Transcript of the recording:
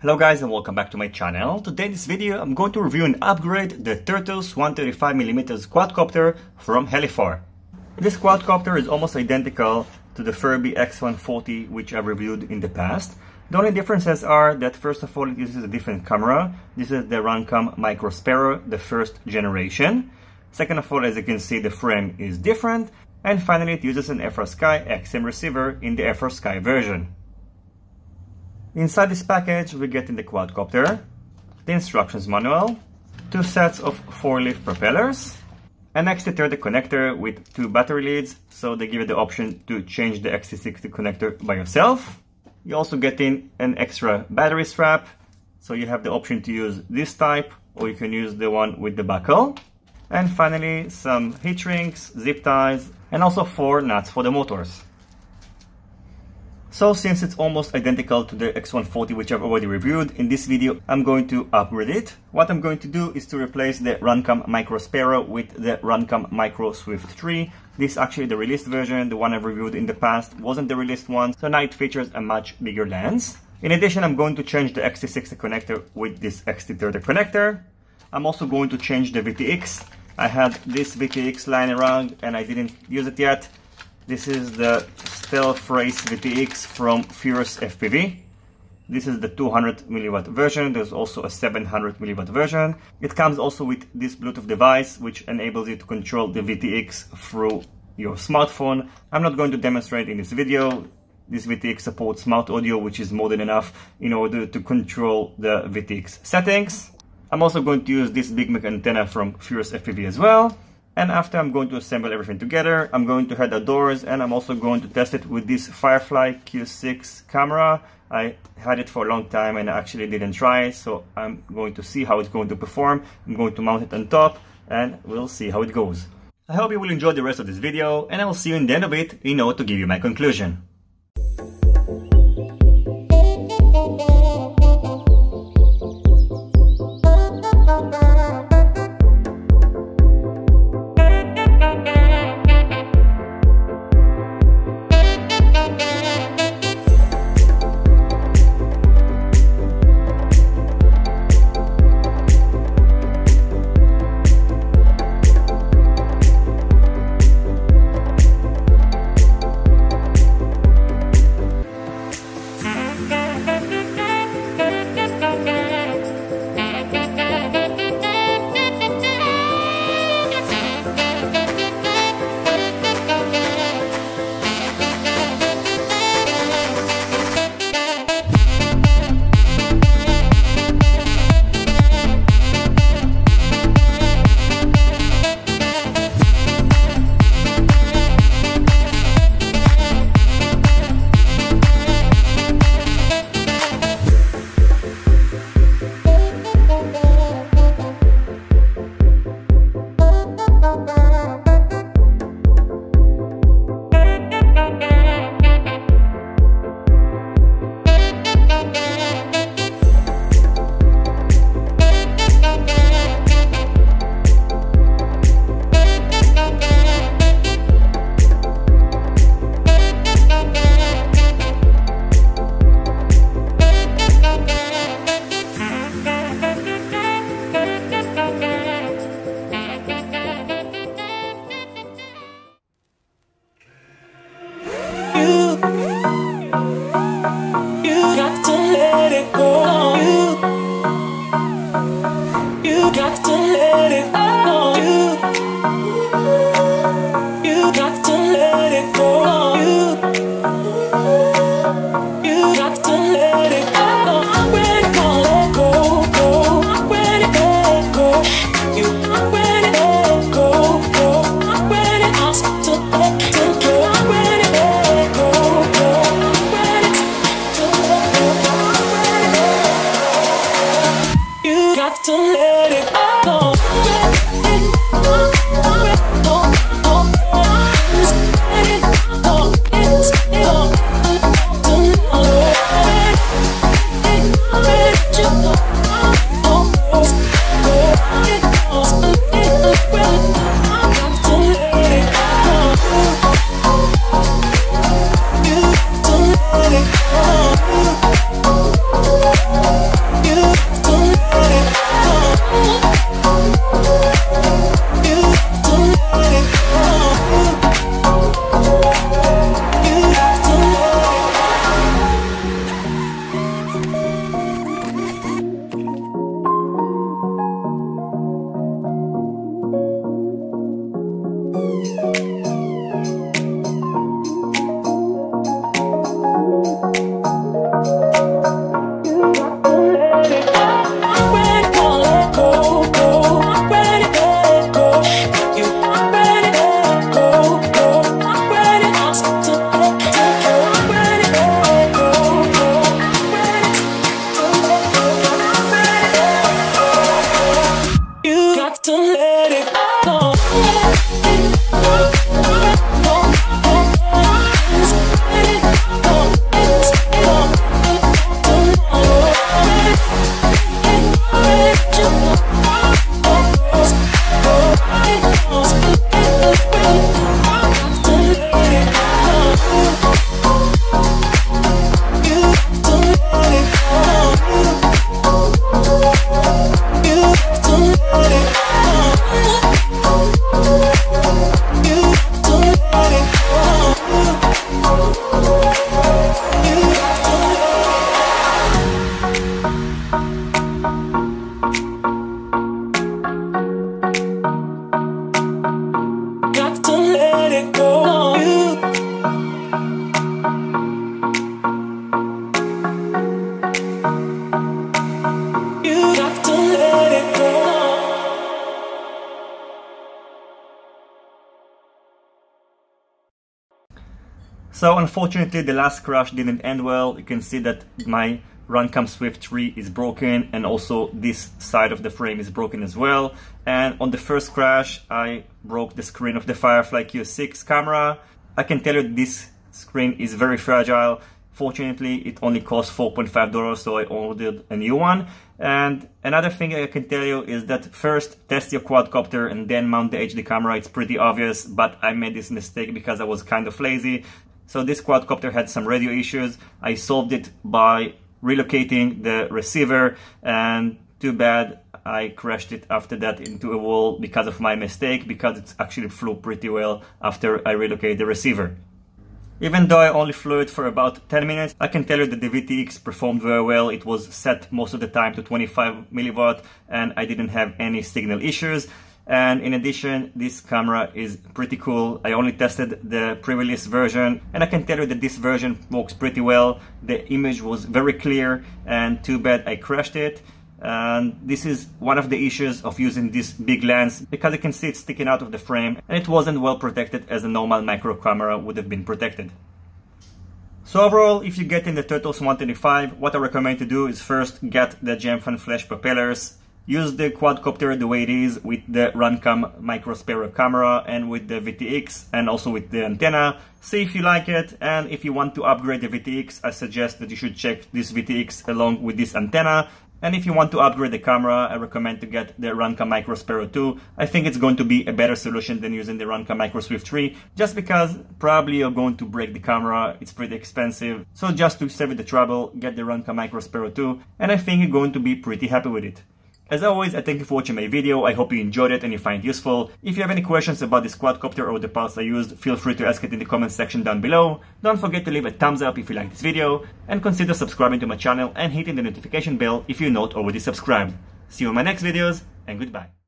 Hello guys and welcome back to my channel. Today in this video I'm going to review and upgrade the Turtles 135mm quadcopter from Helifar. This quadcopter is almost identical to the Furibee X140 which I've reviewed in the past. The only differences are that first of all it uses a different camera. This is the Runcam Micro Sparrow, the first generation. Second of all, as you can see, the frame is different. And finally, it uses an FrSky XM receiver in the FrSky version. Inside this package, we get in the quadcopter, the instructions manual, two sets of four-leaf propellers, an XT30 connector with two battery leads, so they give you the option to change the XT60 connector by yourself. You also get in an extra battery strap, so you have the option to use this type, or you can use the one with the buckle. And finally, some heat rings, zip ties, and also four nuts for the motors. So since it's almost identical to the X140 which I've already reviewed, in this video I'm going to upgrade it. What I'm going to do is to replace the Runcam Micro Sparrow with the Runcam Micro Swift 3. This is actually the released version, the one I've reviewed in the past wasn't the released one, so now it features a much bigger lens. In addition, I'm going to change the XT60 connector with this XT30 connector. I'm also going to change the VTX. I had this VTX lying around and I didn't use it yet. This is the Stealth Race VTX from Furious FPV. This is the 200 milliwatt version. There's also a 700 milliwatt version. It comes also with this Bluetooth device, which enables you to control the VTX through your smartphone. I'm not going to demonstrate in this video. This VTX supports smart audio, which is more than enough in order to control the VTX settings. I'm also going to use this Big Mac antenna from Furious FPV as well. And after I'm going to assemble everything together, I'm going to head outdoors and I'm also going to test it with this Firefly Q6 camera. I had it for a long time and I actually didn't try it, so I'm going to see how it's going to perform. I'm going to mount it on top and we'll see how it goes. I hope you will enjoy the rest of this video and I will see you in the end of it in order to give you my conclusion. got to let it out. on You faith. Go. So unfortunately the last crash didn't end well. You can see that my Runcam Swift 3 is broken and also this side of the frame is broken as well. And on the first crash I broke the screen of the Firefly Q6 camera. I can tell you this screen is very fragile. Fortunately, it only cost $4.5, so I ordered a new one. And another thing I can tell you is that first test your quadcopter and then mount the HD camera. It's pretty obvious, but I made this mistake because I was kind of lazy. So this quadcopter had some radio issues. I solved it by relocating the receiver and too bad I crashed it after that into a wall because of my mistake because it actually flew pretty well after I relocated the receiver. Even though I only flew it for about 10 minutes, I can tell you that the VTX performed very well. It was set most of the time to 25 milliwatt and I didn't have any signal issues. And in addition, this camera is pretty cool. I only tested the pre-release version and I can tell you that this version works pretty well. The image was very clear and too bad I crashed it and this is one of the issues of using this big lens because you can see it sticking out of the frame and it wasn't well protected as a normal macro camera would have been protected. So overall, if you get in the Turtles 125, what I recommend to do is first get the Gemfan flash propellers, use the quadcopter the way it is with the Runcam Micro Sparrow camera and with the VTX and also with the antenna. See if you like it and if you want to upgrade the VTX, I suggest that you should check this VTX along with this antenna and if you want to upgrade the camera, I recommend to get the Runcam Micro Sparrow 2. I think it's going to be a better solution than using the Runcam Micro Swift 3, just because probably you're going to break the camera, it's pretty expensive. So just to save the trouble, get the Runcam Micro Sparrow 2, and I think you're going to be pretty happy with it. As always, I thank you for watching my video, I hope you enjoyed it and you find it useful. If you have any questions about this quadcopter or the parts I used, feel free to ask it in the comment section down below. Don't forget to leave a thumbs up if you like this video, and consider subscribing to my channel and hitting the notification bell if you're not already subscribed. See you in my next videos, and goodbye.